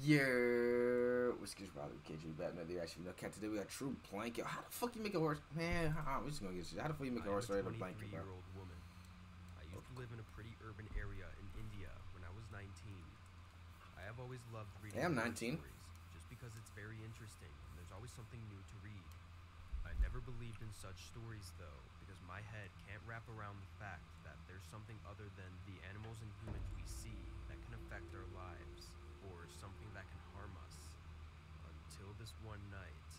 Yeah, Whiskers probably catch you back. No, they actually no cat today. We got true blanket. How the fuck you make a horse? Man, how, we're just gonna get you. How the fuck you make a horse right a blanket, bro? year old woman. I used to live in a pretty urban area in India when I was 19. I have always loved reading. Hey, I'm 19. Stories just because it's very interesting and there's always something new to read. I never believed in such stories though, because my head can't wrap around the fact that there's something other than the animals and humans we see that can affect our lives, or something that can harm us. Until this one night,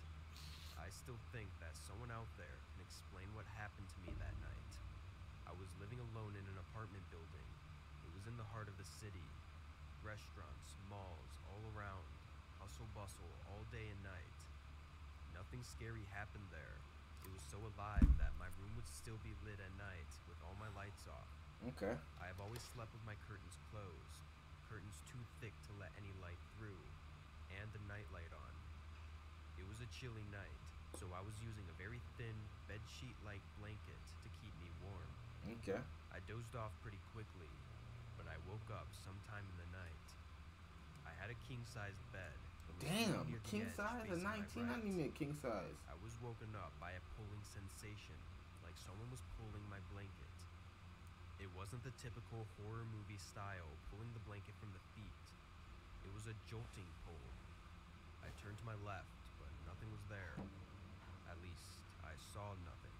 I still think that someone out there can explain what happened to me that night. I was living alone in an apartment building. It was in the heart of the city. Restaurants, malls, all around. Hustle bustle all day and night. Nothing scary happened there. It was so alive that my room would still be lit at night with all my lights off. Okay. I have always slept with my curtains closed, curtains too thick to let any light through, and the nightlight on. It was a chilly night, so I was using a very thin, bedsheet like blanket to keep me warm. Okay. I dozed off pretty quickly, but I woke up sometime in the night. I had a king sized bed. that was sitting Damn, king size facing a 19. I me a king size. I was woken up by a pulling sensation, like someone was pulling my blanket. It wasn't the typical horror movie style pulling the blanket from the feet. It was a jolting pull. I turned to my left, but nothing was there. At least, I saw nothing.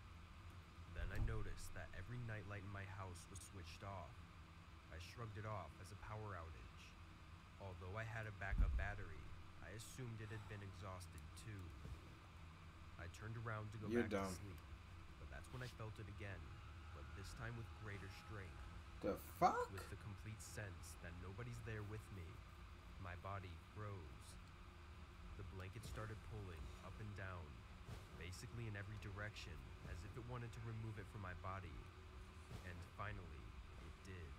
Then I noticed that every nightlight in my house was switched off. I shrugged it off as a power outage. Although I had a backup battery, I assumed it had been exhausted too. I turned around to go You're back dumb. to sleep, but that's when I felt it again, this time with greater strength, The fuck? with the complete sense that nobody's there with me. My body froze. The blanket started pulling up and down, basically in every direction, as if it wanted to remove it from my body. And finally, it did.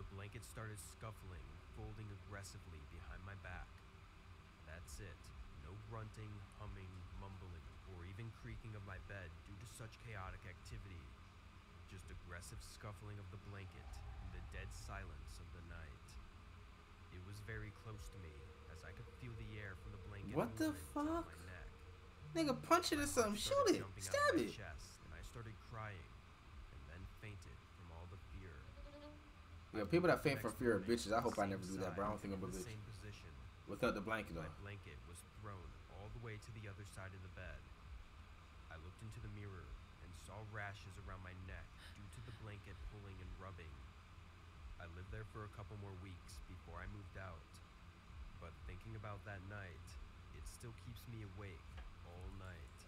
The blanket started scuffling, folding aggressively behind my back. That's it. No grunting, humming, mumbling, or even creaking of my bed due to such chaotic activity. Just aggressive scuffling of the blanket in the dead silence of the night. It was very close to me, as I could feel the air from the blanket. What the fuck? My neck. Nigga, punch it or something. Shoot it. Stab it. Chest, and I started crying, and then fainted from all the fear. Yo, I people that faint from fear of bitches, I hope I never do that, bro. I don't think I'm a bitch. Same position. Without the blanket My though. blanket was thrown all the way to the other side of the bed. I looked into the mirror and saw rashes around my neck due to the blanket pulling and rubbing. I lived there for a couple more weeks before I moved out. But thinking about that night, it still keeps me awake all night.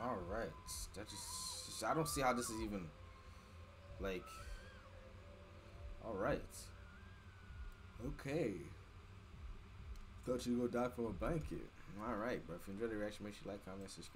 All right. That just, I don't see how this is even like. All right. Okay. Thought you were gonna die from a blanket. All right, bro. If you enjoyed the reaction, make sure you like, comment, subscribe.